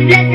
blessed.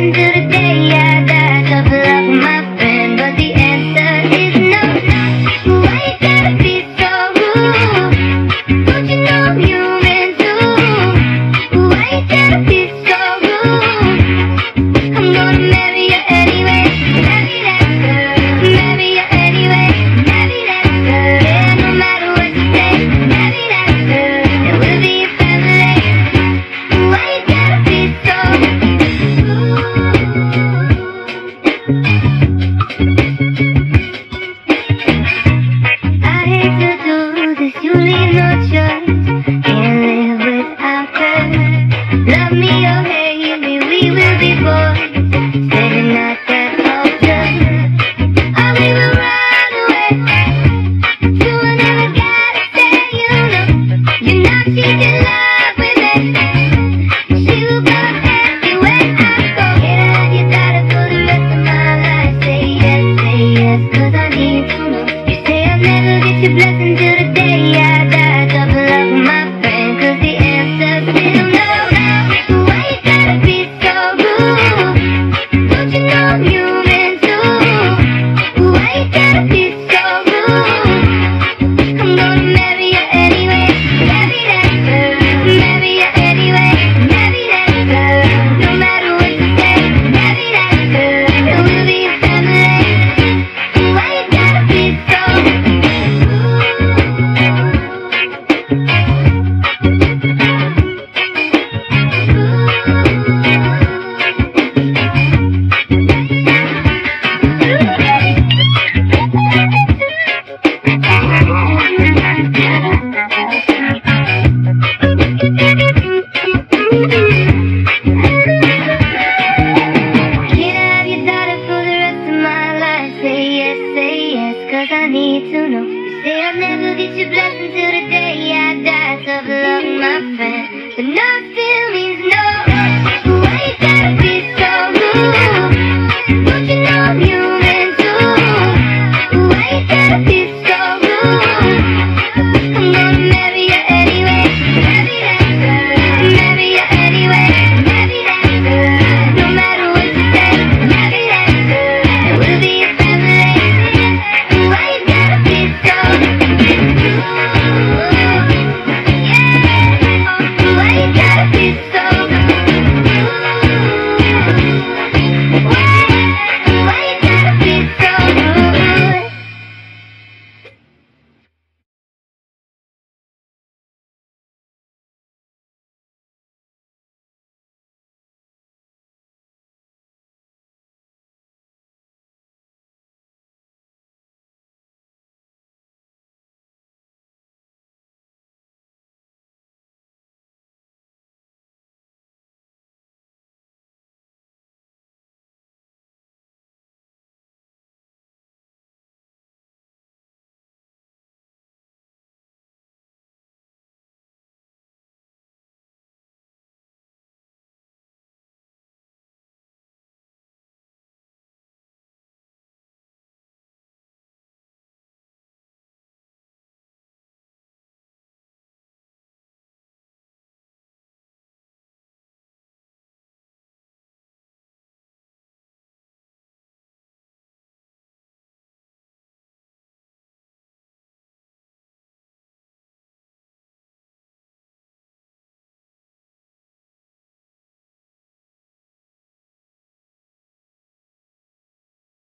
To know. You say I'll never get your blessing till the day I die. Tough love, my friend, but no still means no.